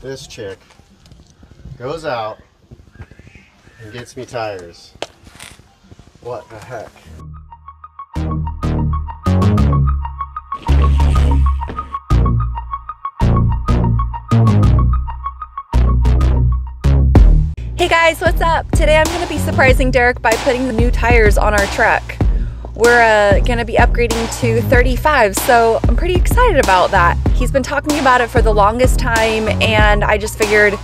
this chick goes out and gets me tires. What the heck? Hey guys, what's up? Today I'm going to be surprising Derek by putting the new tires on our truck. We're uh, to be upgrading to 35, so I'm pretty excited about that. He's been talking about it for the longest time, and I just figured,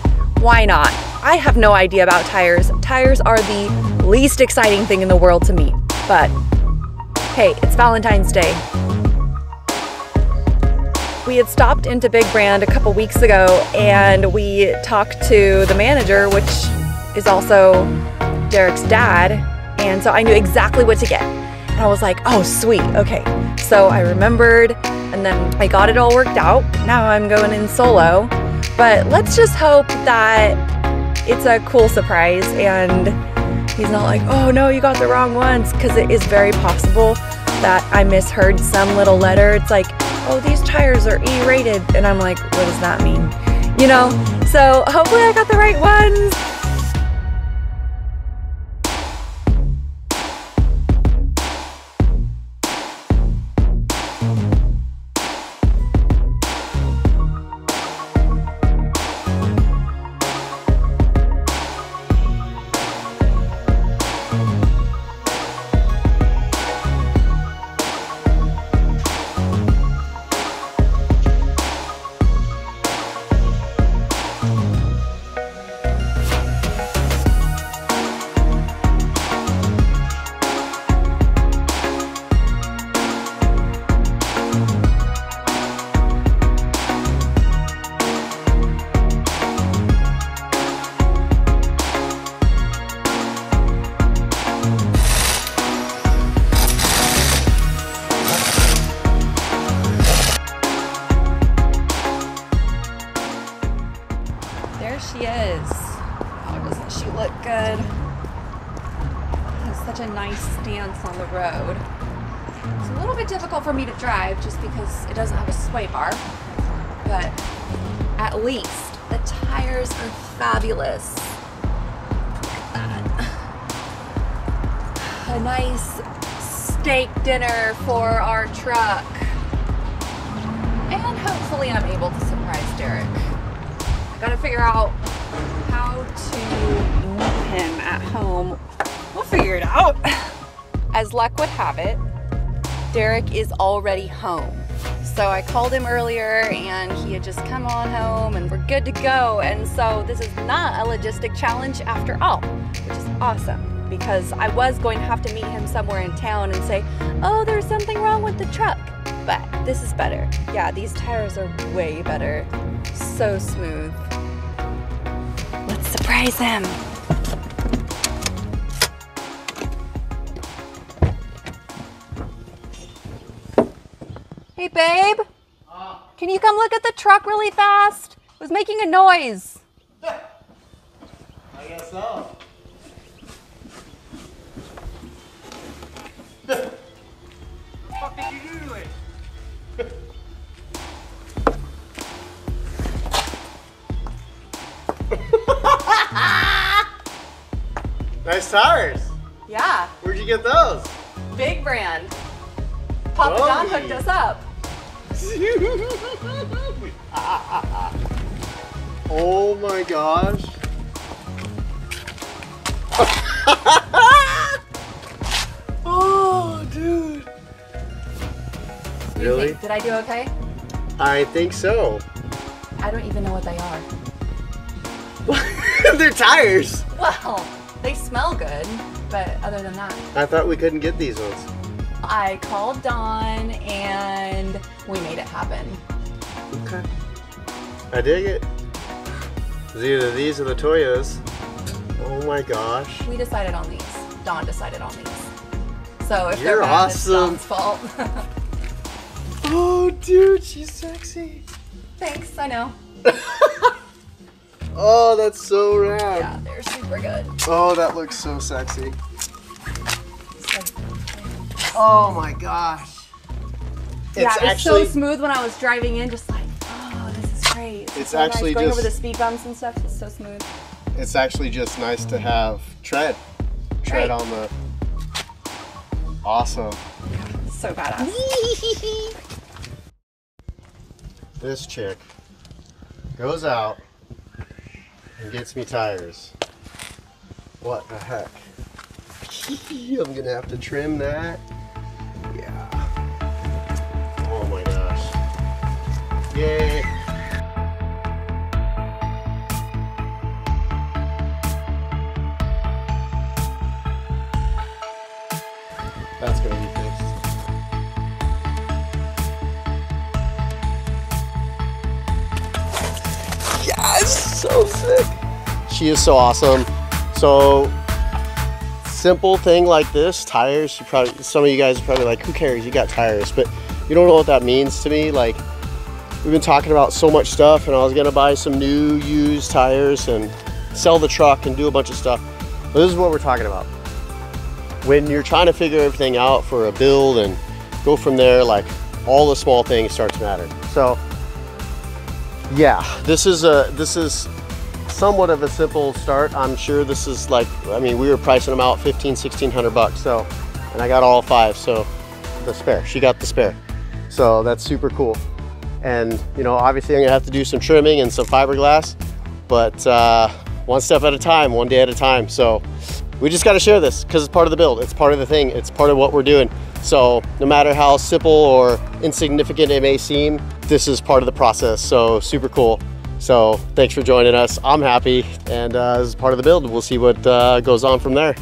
why not? I have no idea about tires. Tires are the least exciting thing in the world to me, but hey, it's Valentine's Day. We had stopped into Big Brand a couple weeks ago and we talked to the manager, which is also Derek's dad. And so I knew exactly what to get. And I was like, oh, sweet, okay. So I remembered and then I got it all worked out. Now I'm going in solo. But let's just hope that it's a cool surprise and he's not like, oh no, you got the wrong ones. Because it is very possible that I misheard some little letter. It's like, oh, these tires are E rated. And I'm like, what does that mean? You know? So hopefully I got the right ones. She is. Oh, doesn't she look good? Has such a nice stance on the road. It's a little bit difficult for me to drive just because it doesn't have a sway bar, but at least the tires are fabulous. A nice steak dinner for our truck. And hopefully I'm able to gotta figure out how to meet him at home. We'll figure it out. As luck would have it, Derek is already home. So I called him earlier and he had just come on home and we're good to go. And so this is not a logistic challenge after all, which is awesome because I was going to have to meet him somewhere in town and say, oh, there's something wrong with the truck. But this is better. Yeah, these tires are way better. So smooth. Let's surprise him. Hey, babe. Can you come look at the truck really fast? It was making a noise. I guess so. Nice tires. Yeah, Where'd you get those? big brand. Papa Oh, John hooked us up. oh my gosh. oh, dude. What do you Really? Did I do okay? I think so. I don't even know what they are. They're tires. Well, smell good, but other than that, I thought we couldn't get these ones. I called Dawn and we made it happen. Okay. I dig it. It's either these or the Toyos. Oh my gosh. We decided on these. Dawn decided on these. So if You're they're bad, it's awesome. Dawn's fault. Oh, dude, she's sexy. Thanks, I know. Oh, that's so rad. Yeah, they're super good. Oh, that looks so sexy. Oh my gosh. yeah, It's it was actually so smooth when I was driving in, just like, oh, this is great. It's So actually nice. going just over the speed bumps and stuff. It's so smooth. it's actually just nice to have tread. Tread Right. on the awesome. So badass. This chick goes out and gets me tires. What the heck? I'm gonna have to trim that. Yeah. Oh my gosh. Yay. So sick. She is so awesome. So simple thing like this, tires. You probably some of you guys are probably like, who cares? You got tires, but you don't know what that means to me. Like we've been talking about so much stuff, and I was gonna buy some new used tires and sell the truck and do a bunch of stuff. But this is what we're talking about. When you're trying to figure everything out for a build and go from there, like all the small things start to matter. So yeah, this is a this is somewhat of a simple start. I'm sure this is like I mean we were pricing them out 15 1600 bucks. So and I got all five. So the spare. She got the spare. So that's super cool. And you know obviously I'm gonna have to do some trimming and some fiberglass, but uh, one step at a time, one day at a time. So we just got to share this because it's part of the build. It's part of the thing. It's part of what we're doing. So no matter how simple or insignificant it may seem, this is part of the process. So super cool. So thanks for joining us. I'm happy, and uh, this is part of the build. We'll see what uh, goes on from there.